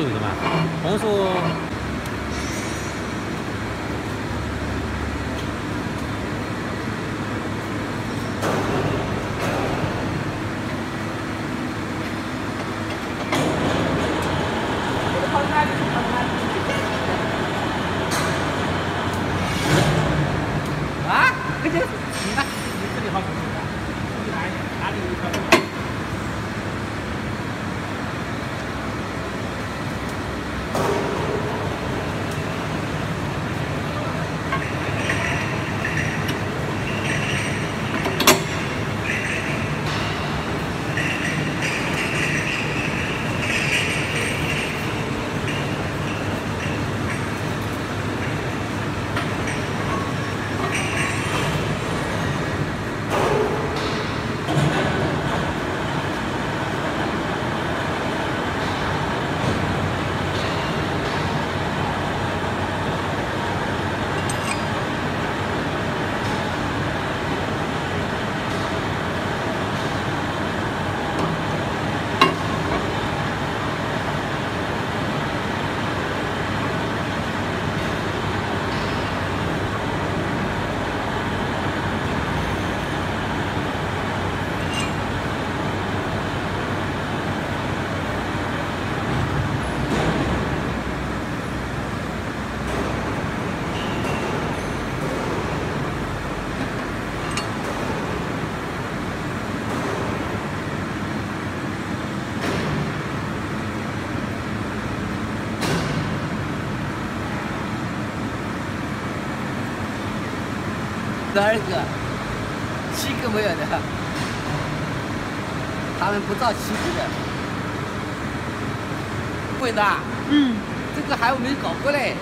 红薯有的嘛？红薯。二个，七个没有的，他们不造七个的，贵的。嗯，这个还没搞过嘞。